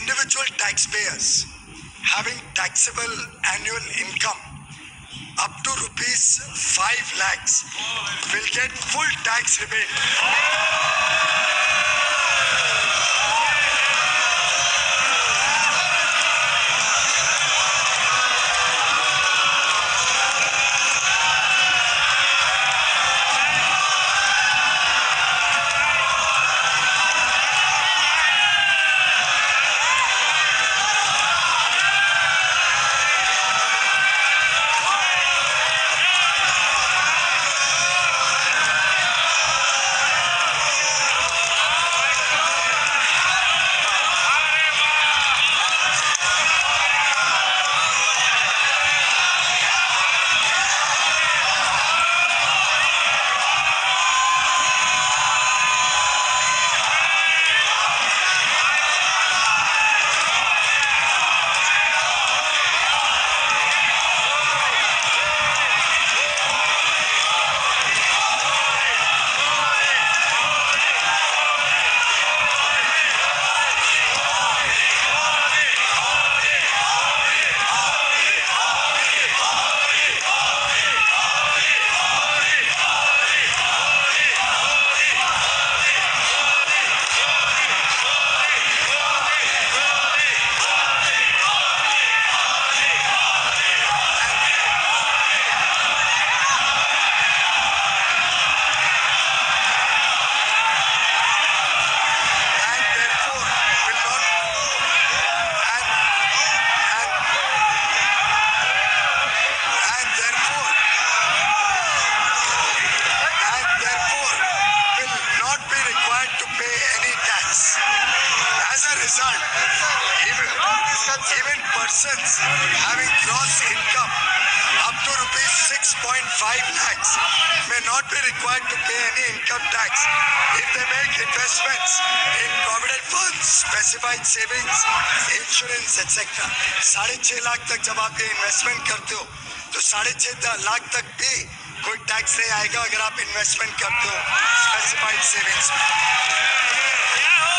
Individual taxpayers having taxable annual income up to rupees 5 lakhs will get full tax rebate. even persons having gross income up to rupees 6.5 lakhs may not be required to pay any income tax if they make investments in provident funds, specified savings, insurance, etc. साढ़े छह लाख तक जब आप ये investment करते हो तो साढ़े छह लाख तक भी कोई टैक्स नहीं आएगा अगर आप इन्वेस्टमेंट करते हो स्पेसिफाइड सेविंग्स में